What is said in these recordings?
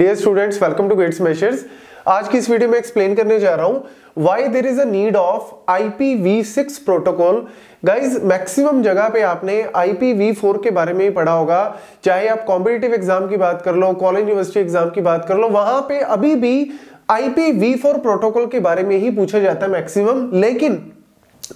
Dear students welcome to Gate Smashers आज की इस वीडियो में एक्सप्लेन करने जा रहा हूँ why there is a need of IPv6 protocol guys maximum जगह पे आपने IPv4 के बारे में ही पढ़ा होगा। चाहे आप कॉम्पिटेटिव एग्ज़ाम की बात कर लो कॉलेज यूनिवर्सिटी एग्ज़ाम की बात कर लो, वहाँ पे अभी भी IPv4 प्रोटोकॉल के बारे में ही पूछा जाता है मैक्सिमम लेकिन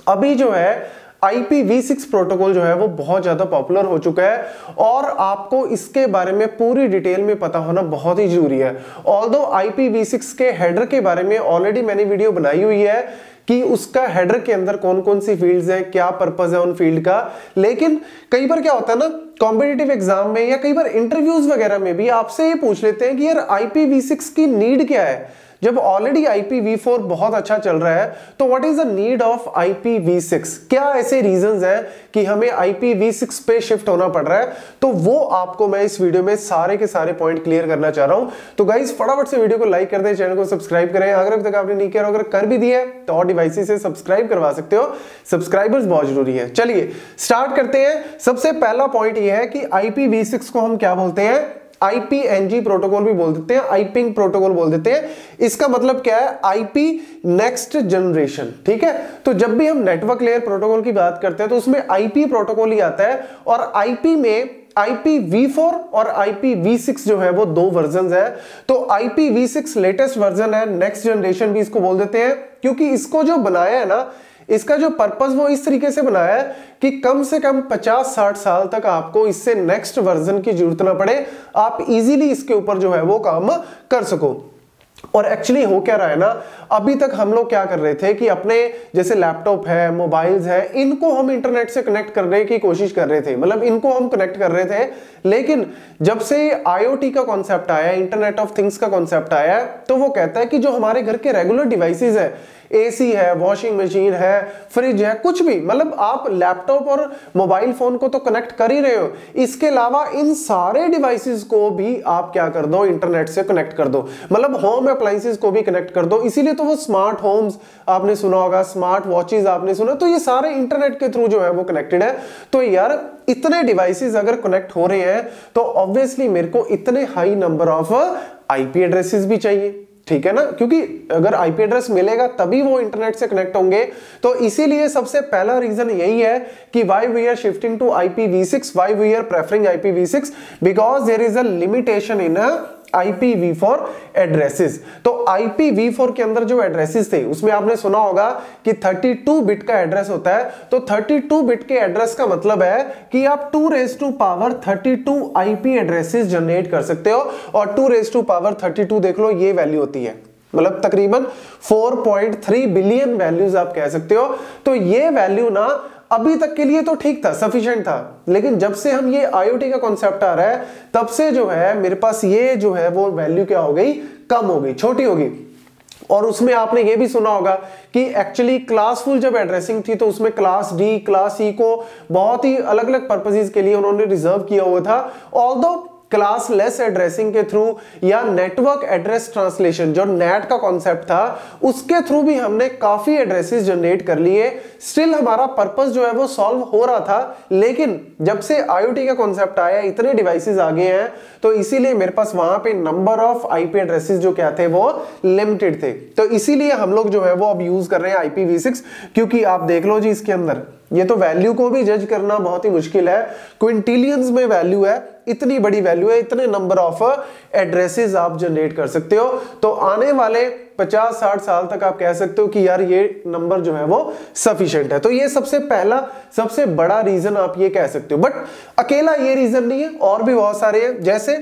अभी जो है IPv6 प्रोटोकॉल जो है वो बहुत ज़्यादा पॉपुलर हो चुका है और आपको इसके बारे में पूरी डिटेल में पता होना बहुत ही ज़रूरी है। ऑल दो IPv6 के हेडर के बारे में ऑलरेडी मैंने वीडियो बनाई हुई है कि उसका हेडर के अंदर कौन कौन सी फील्ड्स है, क्या पर्पज है उन फ़ील्ड का। लेकिन कई बार क्या होता है ना कॉम्पिटेटिव एग्ज़ाम में या कई बार इंटरव्यूज़ वगैरह में भी आपसे ये पूछ लेते हैं कि यार IPv6 की नीड क्या है? जब ऑलरेडी IPv4 बहुत अच्छा चल रहा है तो what is the need of IPv6 क्या ऐसे रीजंस हैं कि हमें IPv6 पे शिफ्ट होना पड़ रहा है? तो वो आपको मैं इस वीडियो में सारे के सारे पॉइंट क्लियर करना चाह रहा हूँ। तो गाइस फटाफट से वीडियो को लाइक कर दें चैनल को सब्सक्राइब करें। अगर अभी तक आपने नहीं किया अगर कर भी दिया तो और डिवाइसेस से सब्सक्राइब करवा सकते हो। सब्सक्राइबर्स बहुत ज़रूरी है। चलिए स्टार्ट करते हैं। सबसे पहला पॉइंट ये है कि IPv6 को हम क्या बोलते हैं? आईपीएनजी प्रोटोकॉल भी बोल देते हैं आईपिंग प्रोटोकॉल बोल देते हैं। इसका मतलब क्या है? आईपी नेक्स्ट जनरेशन ठीक है? तो जब भी हम नेटवर्क लेयर प्रोटोकॉल की बात करते हैं तो उसमें आईपी प्रोटोकॉल ही आता है और आईपी में IPv4 और IPv6 जो है, वो दो वर्जन है। तो IPv6 लेटेस्ट वर्जन है नेक्स्ट जनरेशन भी इसको बोल देते हैं, क्योंकि इसको जो बनाया है ना इसका जो पर्पज वो इस तरीके से बनाया है कि कम से कम 50-60 साल तक आपको इससे नेक्स्ट वर्जन की ज़रूरत ना पड़े। आप इजीली इसके ऊपर जो है वो काम कर सको। और एक्चुअली हो क्या रहा है ना, अभी तक हम लोग क्या कर रहे थे कि अपने जैसे लैपटॉप है मोबाइल्स है, इनको हम इंटरनेट से कनेक्ट करने की कोशिश कर रहे थे। मतलब इनको हम कनेक्ट कर रहे थे, लेकिन जब से आईओटी का कॉन्सेप्ट आया इंटरनेट ऑफ़ थिंग्स का कॉन्सेप्ट आया तो वो कहता है कि जो हमारे घर के रेगुलर डिवाइसेज है एसी है वॉशिंग मशीन है फ्रिज है, कुछ भी। मतलब आप लैपटॉप और मोबाइल फ़ोन को तो कनेक्ट कर ही रहे हो। इसके अलावा इन सारे डिवाइसेस को भी आप क्या कर दो इंटरनेट से कनेक्ट कर दो। मतलब होम अप्लाइंसेस को भी कनेक्ट कर दो। इसीलिए तो वो स्मार्ट होम्स आपने सुना होगा स्मार्ट वॉचेज आपने सुना तो ये सारे इंटरनेट के थ्रू जो है वो कनेक्टेड है। तो यार, इतने डिवाइसेस अगर कनेक्ट हो रहे हैं तो ऑब्वियसली मेरे को इतने high number of IP addresses भी चाहिए। ठीक है ना? क्योंकि अगर आईपी एड्रेस मिलेगा, तभी वो इंटरनेट से कनेक्ट होंगे। तो इसीलिए सबसे पहला रीजन यही है कि why we are shifting to IP v six why we are preferring IP v six because there is a limitation in IPv4 addresses तो IPv4 के अंदर जो एड्रेसेस थे, उसमें आपने सुना होगा कि 32 बिट का एड्रेस होता है। तो 32 बिट के एड्रेस का मतलब है कि आप 2 raise to power 32 IP addresses generate कर सकते हो और 2 रेस टू पावर 32 देख लो, ये वैल्यू होती है। मतलब तकरीबन 4.3 बिलियन वैल्यूज़ आप कह सकते हो। तो ये वैल्यू ना अभी तक के लिए तो ठीक था सफिशिएंट था। लेकिन जब से हम ये आईओटी का कॉन्सेप्ट आ रहा है, तब से जो है, मेरे पास ये जो है, वो वैल्यू क्या हो गई? कम हो गई, छोटी होगी और उसमें आपने ये भी सुना होगा कि एक्चुअली क्लासफुल जब एड्रेसिंग थी तो उसमें क्लास डी क्लास ई को बहुत ही अलग अलग पर्पजेज के लिए उन्होंने रिज़र्व किया हुआ था। ऑल क्लास लेस एड्रेसिंग के थ्रू या नेटवर्क एड्रेस ट्रांसलेशन जो नेट का कॉन्सेप्ट था, उसके थ्रू भी हमने काफ़ी एड्रेसेस जनरेट कर लिए। स्टिल हमारा पर्पस जो है वो सॉल्व हो रहा था, लेकिन जब से आईओटी का कॉन्सेप्ट आया, इतने डिवाइसेस आ गए हैं तो इसीलिए मेरे पास वहाँ पे नंबर ऑफ़ आईपी एड्रेसेस जो क्या थे वो लिमिटेड थे। तो इसीलिए हम लोग जो है वो अब यूज़ कर रहे हैं आईपीवी क्योंकि आप देख लो जी इसके अंदर। ये तो वैल्यू को भी जज करना बहुत ही मुश्किल है। क्विंटिलियंस में वैल्यू है, इतनी बड़ी वैल्यू है, इतने नंबर ऑफ़ एड्रेसेस आप जनरेट कर सकते हो। तो आने वाले 50-60 साल तक आप कह सकते हो कि यार ये नंबर जो है वो सफिशिएंट है। तो ये सबसे पहला, सबसे बड़ा रीजन आप ये कह सकते हो। बट अकेला ये रीजन नहीं है, और भी बहुत सारे हैं। जैसे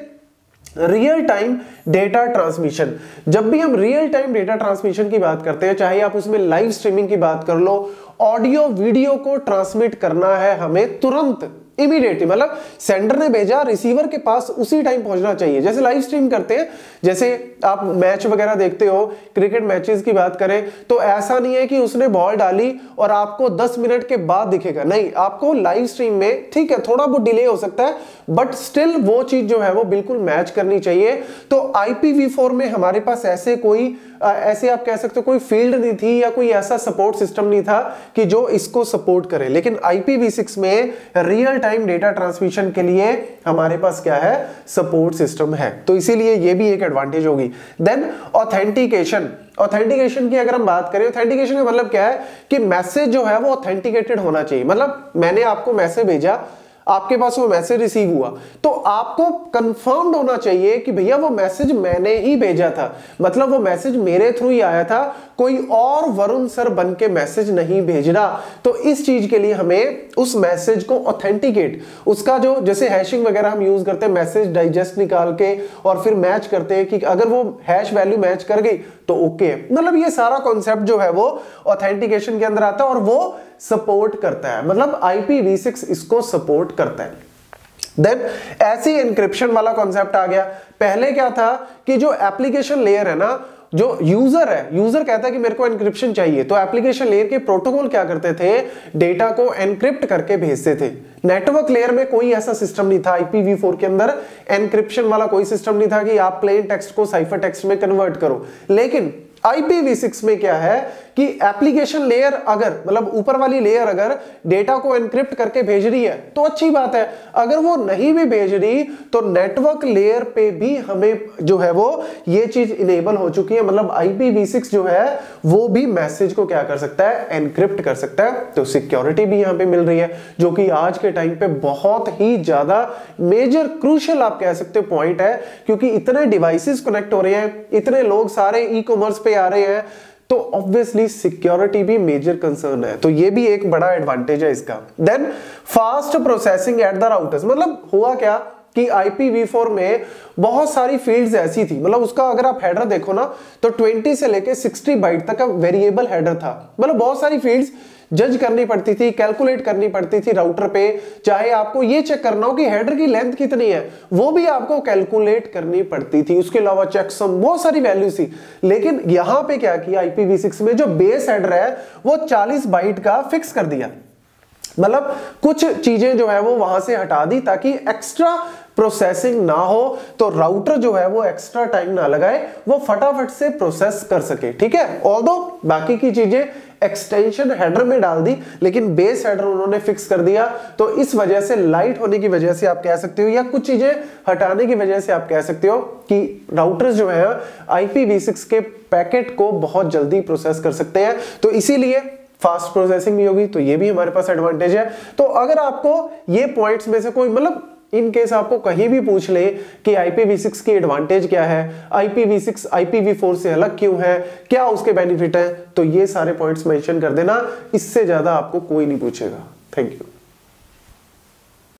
रियल टाइम डेटा ट्रांसमिशन जब भी हम रियल टाइम डेटा ट्रांसमिशन की बात करते हैं, चाहे आप उसमें लाइव स्ट्रीमिंग की बात कर लो ऑडियो वीडियो को ट्रांसमिट करना है हमें तुरंत। इमीडिएटली मतलब सेंडर ने भेजा रिसीवर के पास उसी टाइम पहुँचना चाहिए। जैसे लाइव स्ट्रीम करते हैं, जैसे आप मैच वगैरह देखते हो क्रिकेट मैचेस की बात करें तो ऐसा नहीं है कि उसने बॉल डाली और आपको 10 मिनट के बाद दिखेगा। नहीं, आपको लाइव स्ट्रीम में ठीक है, थोड़ा बहुत डिले हो सकता है बट स्टिल वो चीज़ जो है वो बिल्कुल मैच करनी चाहिए। तो IPv4 में हमारे पास ऐसे कोई ऐसे आप कह सकते हो, कोई फ़ील्ड नहीं थी या कोई ऐसा सपोर्ट सिस्टम नहीं था कि जो इसको सपोर्ट करे। लेकिन IPv6 में रियल टाइम डेटा ट्रांसमिशन के लिए हमारे पास क्या है? सपोर्ट सिस्टम है। तो इसीलिए ये भी एक एडवांटेज होगी। देन ऑथेंटिकेशन ऑथेंटिकेशन की अगर हम बात करें ऑथेंटिकेशन का मतलब क्या है कि मैसेज जो है वो ऑथेंटिकेटेड होना चाहिए। मतलब मैंने आपको मैसेज भेजा आपके पास वो मैसेज रिसीव हुआ। तो आपको कंफर्म्ड होना चाहिए कि भैया वो मैसेज मैंने ही भेजा था। मतलब वो मैसेज मेरे थ्रू ही आया था। कोई और वरुण सर बन के मैसेज नहीं भेज रहा तो इस चीज़ के लिए हमें उस मैसेज को ऑथेंटिकेट उसका जो जैसे हैशिंग वगैरह हम यूज़ करते हैं मैसेज डाइजेस्ट निकाल के और फिर मैच करते हैं कि अगर वो हैश वैल्यू मैच कर गई तो ओके मतलब ये सारा कॉन्सेप्ट जो है वो ऑथेंटिकेशन के अंदर आता है और वो सपोर्ट करता है। मतलब IPv6 इसको सपोर्ट करता है। देन ऐसी इंक्रिप्शन वाला कॉन्सेप्ट आ गया। पहले क्या था कि जो एप्लीकेशन लेयर है ना जो यूज़र है यूज़र कहता है कि मेरे को एनक्रिप्शन चाहिए। तो एप्लीकेशन लेयर के प्रोटोकॉल क्या करते थे? डेटा को एनक्रिप्ट करके भेजते थे। नेटवर्क लेयर में कोई ऐसा सिस्टम नहीं था। IPv4 के अंदर एनक्रिप्शन वाला कोई सिस्टम नहीं था कि आप प्लेन टेक्स्ट को साइफर टेक्स्ट में कन्वर्ट करो। लेकिन IPv6 में क्या है? कि एप्लीकेशन लेयर अगर मतलब ऊपर वाली लेयर अगर डेटा को एनक्रिप्ट करके भेज रही है तो अच्छी बात है। अगर वो नहीं भी भेज रही तो नेटवर्क लेयर पे भी हमें जो है वो ये चीज़ इनेबल हो चुकी है। मतलब IPv6 जो है, वो भी मैसेज को क्या कर सकता है? एनक्रिप्ट कर सकता है। तो सिक्योरिटी भी यहाँ पे मिल रही है, जो कि आज के टाइम पे बहुत ही ज़्यादा मेजर क्रूशल आप कह सकते हो पॉइंट है, क्योंकि इतने डिवाइसेस कनेक्ट हो रहे हैं, इतने लोग सारे ई कॉमर्स पे आ रहे हैं तो ऑब्वियसली सिक्योरिटी भी मेजर कंसर्न है। तो ये भी एक बड़ा एडवांटेज है इसका। Then fast processing at the routers मतलब हुआ क्या कि IPv4 में बहुत सारी फील्ड्स ऐसी थी। मतलब उसका अगर आप हेडर देखो ना तो 20 से लेके 60 बाइट तक का वेरिएबल हेडर था। मतलब बहुत सारी फील्ड्स जज करनी पड़ती थी कैलकुलेट करनी पड़ती थी राउटर पे, चाहे आपको ये चेक करना हो कि हेडर की लेंथ कितनी है, वो भी आपको कैलकुलेट करनी पड़ती थी। उसके अलावा चेकसम बहुत सारी वैल्यू थी। लेकिन यहाँ पे क्या किया IPv6 में जो बेस हेडर है, वो 40 बाइट का फिक्स कर दिया। मतलब कुछ चीज़ें जो है वो वहाँ से हटा दी ताकि एक्स्ट्रा प्रोसेसिंग ना हो तो राउटर जो है वो एक्स्ट्रा टाइम ना लगाए, वो फटाफट से प्रोसेस कर सके। ठीक है? ऑल बाकी की चीज़ें एक्सटेंशन हेडर में डाल दी, लेकिन बेस हेडर उन्होंने फिक्स कर दिया। तो इस वजह से लाइट होने की वजह से आप कह सकते हो, या कुछ चीज़ें हटाने की वजह से आप कह सकते हो कि राउटर्स जो है IPv6 के पैकेट को बहुत जल्दी प्रोसेस कर सकते हैं। तो इसीलिए फास्ट प्रोसेसिंग भी होगी तो ये भी हमारे पास एडवांटेज है। तो अगर आपको ये पॉइंट्स में से कोई मतलब इन केस आपको कहीं भी पूछ ले कि IPv6 की एडवांटेज क्या है IPv6 IPv4 से अलग क्यों है, क्या उसके बेनिफिट हैं तो ये सारे पॉइंट्स मेंशन कर देना, इससे ज़्यादा आपको कोई नहीं पूछेगा। Thank you